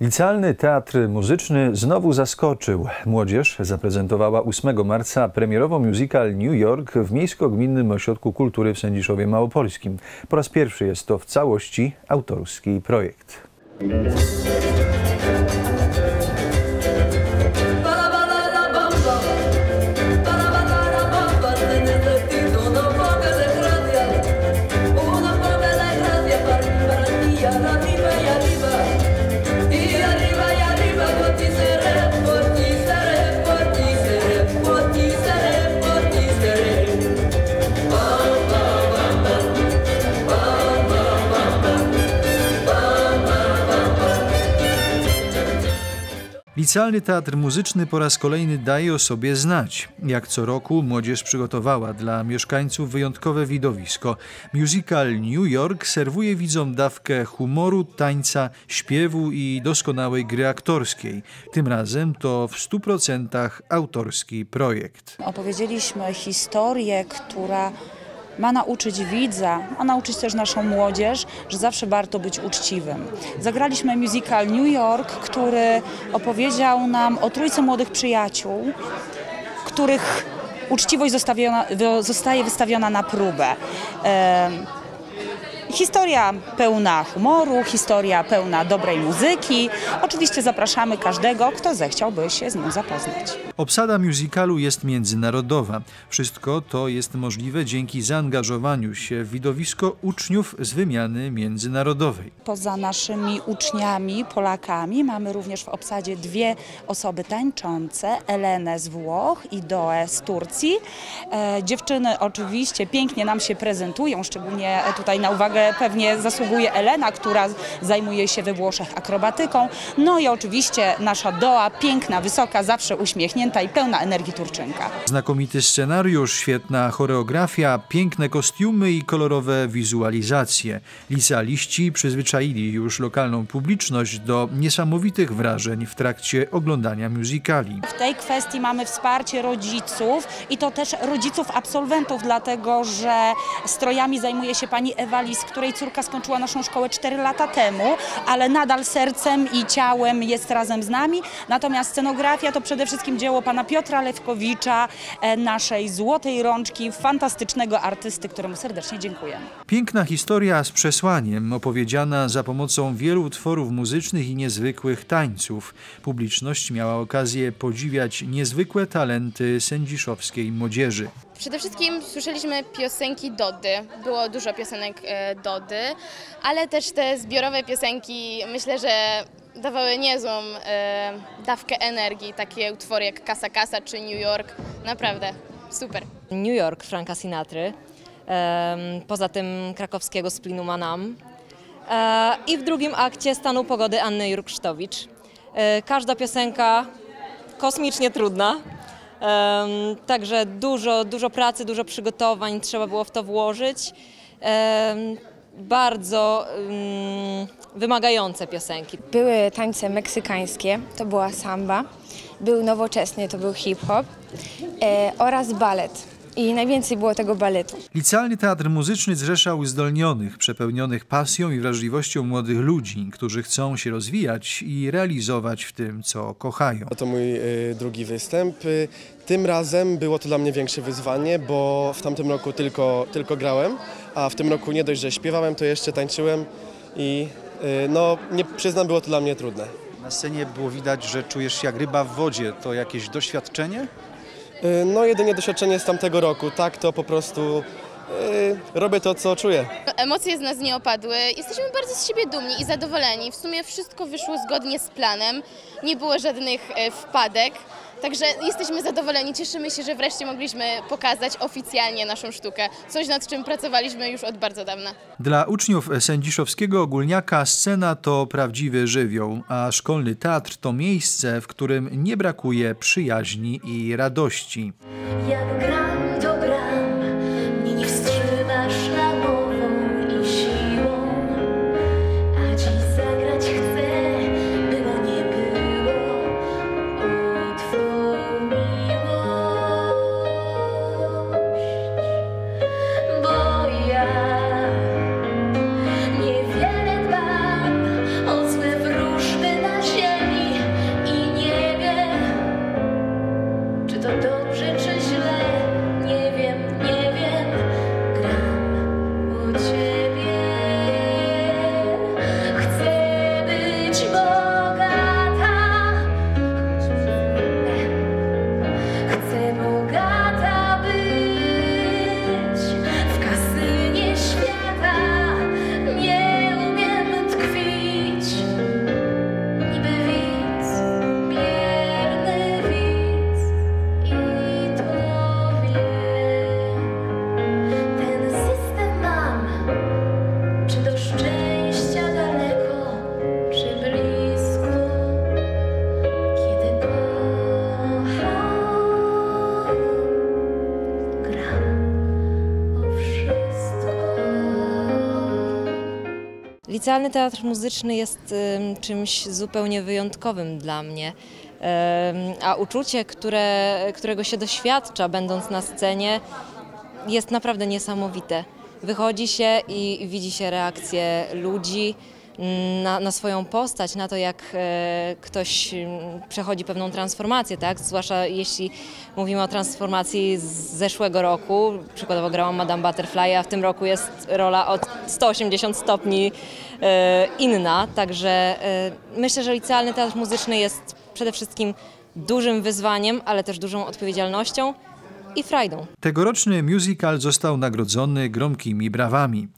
Licealny Teatr Muzyczny znowu zaskoczył. Młodzież zaprezentowała 8 marca premierowo musical New York w Miejsko-Gminnym Ośrodku Kultury w Sędziszowie Małopolskim. Po raz pierwszy jest to w całości autorski projekt. Licealny Teatr Muzyczny po raz kolejny daje o sobie znać. Jak co roku młodzież przygotowała dla mieszkańców wyjątkowe widowisko. Musical New York serwuje widzom dawkę humoru, tańca, śpiewu i doskonałej gry aktorskiej. Tym razem to w 100% autorski projekt. Opowiedzieliśmy historię, która ma nauczyć widza, ma nauczyć też naszą młodzież, że zawsze warto być uczciwym. Zagraliśmy musical New York, który opowiedział nam o trójce młodych przyjaciół, których uczciwość zostaje wystawiona na próbę. Historia pełna humoru, historia pełna dobrej muzyki. Oczywiście zapraszamy każdego, kto zechciałby się z nią zapoznać. Obsada musicalu jest międzynarodowa. Wszystko to jest możliwe dzięki zaangażowaniu się w widowisko uczniów z wymiany międzynarodowej. Poza naszymi uczniami, Polakami, mamy również w obsadzie dwie osoby tańczące, Elenę z Włoch i Doe z Turcji. E, dziewczyny oczywiście pięknie nam się prezentują, szczególnie tutaj na uwagę pewnie zasługuje Elena, która zajmuje się we Włoszech akrobatyką. No i oczywiście nasza Doa, piękna, wysoka, zawsze uśmiechnięta i pełna energii Turczynka. Znakomity scenariusz, świetna choreografia, piękne kostiumy i kolorowe wizualizacje. Licealiści przyzwyczaili już lokalną publiczność do niesamowitych wrażeń w trakcie oglądania musicali. W tej kwestii mamy wsparcie rodziców i to też rodziców absolwentów, dlatego że strojami zajmuje się pani Ewa Lis, której córka skończyła naszą szkołę 4 lata temu, ale nadal sercem i ciałem jest razem z nami. Natomiast scenografia to przede wszystkim dzieło pana Piotra Lewkowicza, e, naszej złotej rączki, fantastycznego artysty, któremu serdecznie dziękujemy. Piękna historia z przesłaniem, opowiedziana za pomocą wielu utworów muzycznych i niezwykłych tańców. Publiczność miała okazję podziwiać niezwykłe talenty sędziszowskiej młodzieży. Przede wszystkim słyszeliśmy piosenki Dody, było dużo piosenek e, Dody, ale też te zbiorowe piosenki myślę, że dawały niezłą e, dawkę energii, takie utwory jak Kasa Kasa czy New York, naprawdę super. New York Franka Sinatry, poza tym krakowskiego Splinu Manam. E, i w drugim akcie Stanu Pogody Anny Jurksztowicz. Każda piosenka kosmicznie trudna, Także dużo, dużo pracy, dużo przygotowań trzeba było w to włożyć. Bardzo wymagające piosenki. Były tańce meksykańskie, to była samba, był nowoczesny, to był hip-hop e, oraz balet i najwięcej było tego baletu. Licealny Teatr Muzyczny zrzeszał uzdolnionych, przepełnionych pasją i wrażliwością młodych ludzi, którzy chcą się rozwijać i realizować w tym, co kochają. To mój y, drugi występ. Tym razem było to dla mnie większe wyzwanie, bo w tamtym roku tylko, tylko grałem, a w tym roku nie dość, że śpiewałem, to jeszcze tańczyłem i y, no, nie przyznam, było to dla mnie trudne. Na scenie było widać, że czujesz się jak ryba w wodzie. To jakieś doświadczenie? Y, no jedynie doświadczenie z tamtego roku, tak to po prostu yy, robię to, co czuję. Emocje z nas nie opadły, jesteśmy bardzo z siebie dumni i zadowoleni. W sumie wszystko wyszło zgodnie z planem, nie było żadnych e, wpadek. Także jesteśmy zadowoleni, cieszymy się, że wreszcie mogliśmy pokazać oficjalnie naszą sztukę, coś nad czym pracowaliśmy już od bardzo dawna. Dla uczniów sędziszowskiego ogólniaka scena to prawdziwy żywioł, a szkolny teatr to miejsce, w którym nie brakuje przyjaźni i radości. Licealny Teatr Muzyczny jest czymś zupełnie wyjątkowym dla mnie, a uczucie, które, którego się doświadcza będąc na scenie jest naprawdę niesamowite. Wychodzi się i widzi się reakcje ludzi, na, na, swoją postać, na to jak e, ktoś przechodzi pewną transformację, tak? Zwłaszcza jeśli mówimy o transformacji z zeszłego roku, przykładowo grałam Madame Butterfly, a w tym roku jest rola od 180 stopni e, inna, także e, myślę, że licealny teatr muzyczny jest przede wszystkim dużym wyzwaniem, ale też dużą odpowiedzialnością i frajdą. Tegoroczny musical został nagrodzony gromkimi brawami.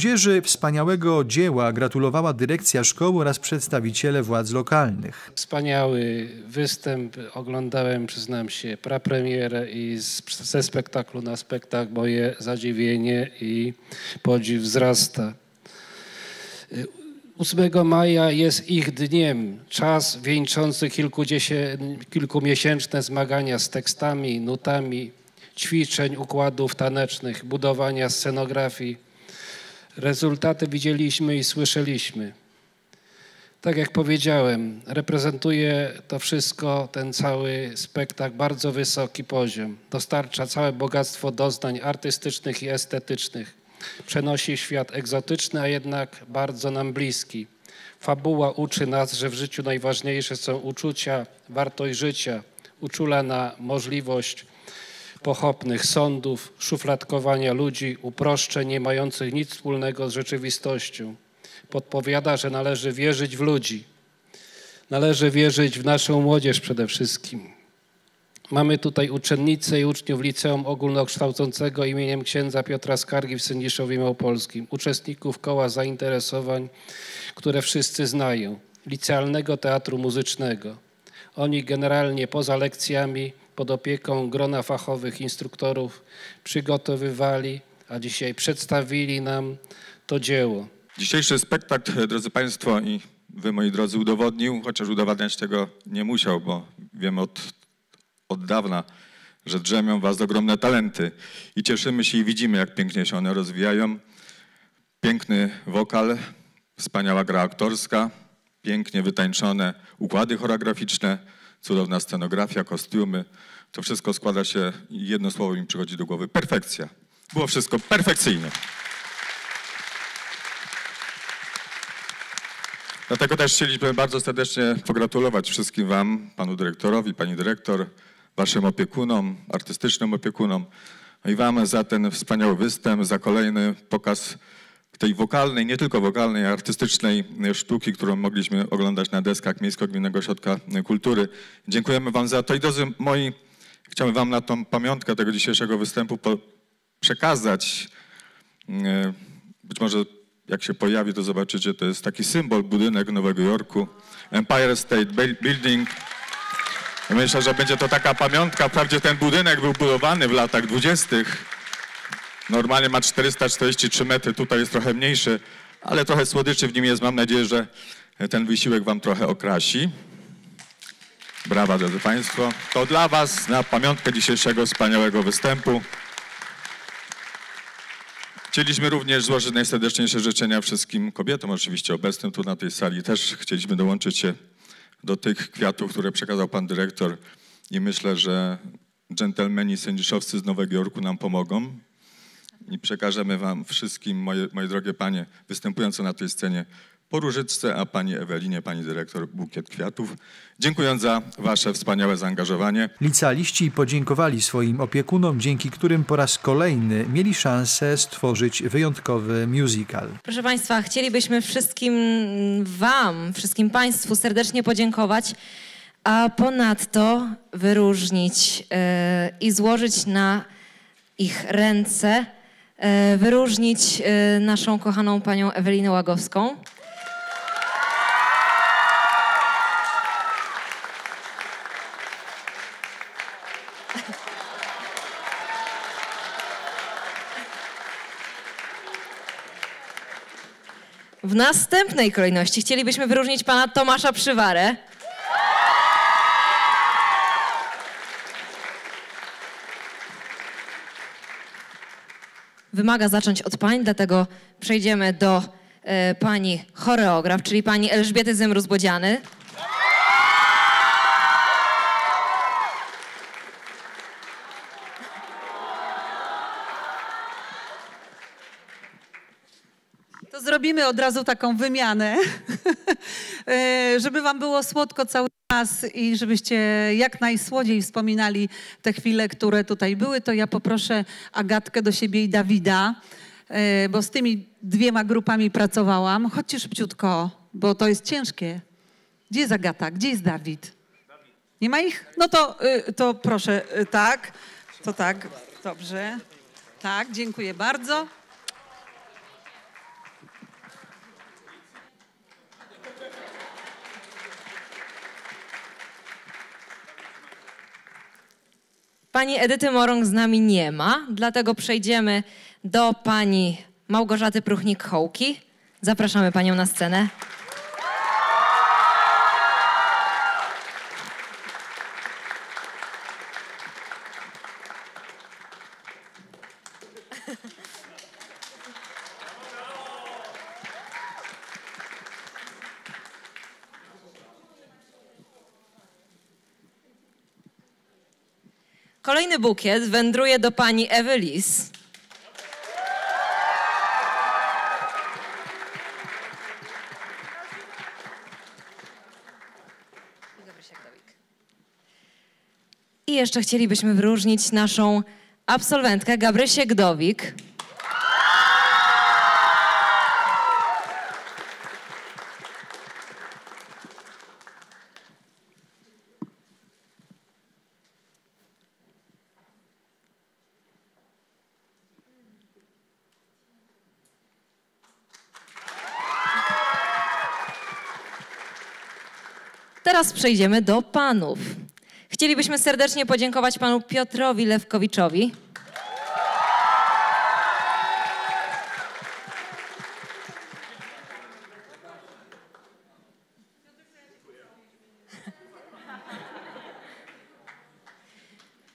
Młodzieży wspaniałego dzieła gratulowała dyrekcja szkoły oraz przedstawiciele władz lokalnych. Wspaniały występ. Oglądałem, przyznam się, prapremierę i z, ze spektaklu na spektakl moje zadziwienie i podziw wzrasta. 8 maja jest ich dniem, czas wieńczący kilkumiesięczne zmagania z tekstami, nutami, ćwiczeń, układów tanecznych, budowania scenografii Rezultaty widzieliśmy i słyszeliśmy. Tak jak powiedziałem, reprezentuje to wszystko, ten cały spektakl, bardzo wysoki poziom. Dostarcza całe bogactwo doznań artystycznych i estetycznych. Przenosi świat egzotyczny, a jednak bardzo nam bliski. Fabuła uczy nas, że w życiu najważniejsze są uczucia, wartość życia, uczula na możliwość pochopnych sądów, szufladkowania ludzi, uproszczeń nie mających nic wspólnego z rzeczywistością. Podpowiada, że należy wierzyć w ludzi. Należy wierzyć w naszą młodzież przede wszystkim. Mamy tutaj uczennice i uczniów Liceum Ogólnokształcącego imieniem księdza Piotra Skargi w Sędziszowie Małopolskim, uczestników koła zainteresowań, które wszyscy znają. Licealnego Teatru Muzycznego. Oni generalnie poza lekcjami pod opieką grona fachowych instruktorów przygotowywali, a dzisiaj przedstawili nam to dzieło. Dzisiejszy spektakl, drodzy Państwo, i Wy, moi drodzy, udowodnił, chociaż udowadniać tego nie musiał, bo wiemy od, od dawna, że drzemią Was ogromne talenty i cieszymy się i widzimy, jak pięknie się one rozwijają. Piękny wokal, wspaniała gra aktorska, pięknie wytańczone układy choreograficzne, cudowna scenografia, kostiumy. To wszystko składa się jedno słowo mi przychodzi do głowy. Perfekcja. Było wszystko perfekcyjne. Dlatego też chcieliśmy bardzo serdecznie pogratulować wszystkim Wam, Panu Dyrektorowi, Pani Dyrektor, Waszym opiekunom, artystycznym opiekunom no i Wam za ten wspaniały występ, za kolejny pokaz tej wokalnej, nie tylko wokalnej, artystycznej sztuki, którą mogliśmy oglądać na deskach Miejsko-Gminnego Ośrodka Kultury. Dziękujemy Wam za to i drodzy moi, chciałbym Wam na tą pamiątkę tego dzisiejszego występu przekazać. E, być może jak się pojawi, to zobaczycie, to jest taki symbol, budynek Nowego Jorku, Empire State Building. Myślę, że będzie to taka pamiątka. Wprawdzie ten budynek był budowany w latach dwudziestych. Normalnie ma 443 metry, tutaj jest trochę mniejszy, ale trochę słodyczy w nim jest. Mam nadzieję, że ten wysiłek wam trochę okrasi. Brawa, drodzy Państwo. To dla Was na pamiątkę dzisiejszego wspaniałego występu. Chcieliśmy również złożyć najserdeczniejsze życzenia wszystkim kobietom, oczywiście obecnym tu na tej sali. Też chcieliśmy dołączyć się do tych kwiatów, które przekazał pan dyrektor i myślę, że dżentelmeni sędziszowcy z Nowego Jorku nam pomogą i przekażemy wam wszystkim, moje, moje drogie panie występujące na tej scenie, po różyczce, a pani Ewelinie, pani dyrektor, bukiet kwiatów. Dziękując za wasze wspaniałe zaangażowanie. Licealiści podziękowali swoim opiekunom, dzięki którym po raz kolejny mieli szansę stworzyć wyjątkowy musical. Proszę Państwa, chcielibyśmy wszystkim Wam, wszystkim Państwu serdecznie podziękować, a ponadto wyróżnić yy, i złożyć na ich ręce, yy, wyróżnić yy, naszą kochaną panią Ewelinę Łagowską. W następnej kolejności chcielibyśmy wyróżnić pana Tomasza Przywarę. Wymaga zacząć od pań, dlatego przejdziemy do e, pani choreograf, czyli pani Elżbiety Zemrus-Bodziany. Zrobimy od razu taką wymianę, e, żeby wam było słodko cały czas i żebyście jak najsłodziej wspominali te chwile, które tutaj były, to ja poproszę Agatkę do siebie i Dawida, e, bo z tymi dwiema grupami pracowałam. Chodźcie szybciutko, bo to jest ciężkie. Gdzie jest Agata? Gdzie jest Dawid? Nie ma ich? No to, y, to proszę, y, tak. To tak, dobrze. Tak, dziękuję bardzo. Pani Edyty Morąg z nami nie ma, dlatego przejdziemy do pani Małgorzaty Pruchnik-Hołki. Zapraszamy panią na scenę. Kolejny bukiet wędruje do pani Ewelis. I jeszcze chcielibyśmy wyróżnić naszą absolwentkę Gabrysię Gdowik. Teraz przejdziemy do panów. Chcielibyśmy serdecznie podziękować panu Piotrowi Lewkowiczowi.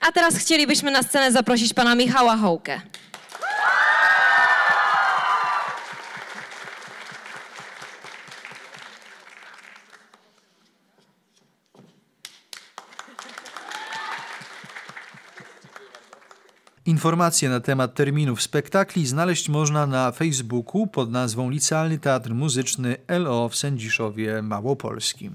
A teraz chcielibyśmy na scenę zaprosić pana Michała Hołkę. Informacje na temat terminów spektakli znaleźć można na Facebooku pod nazwą Licealny Teatr Muzyczny LO w Sędziszowie Małopolskim.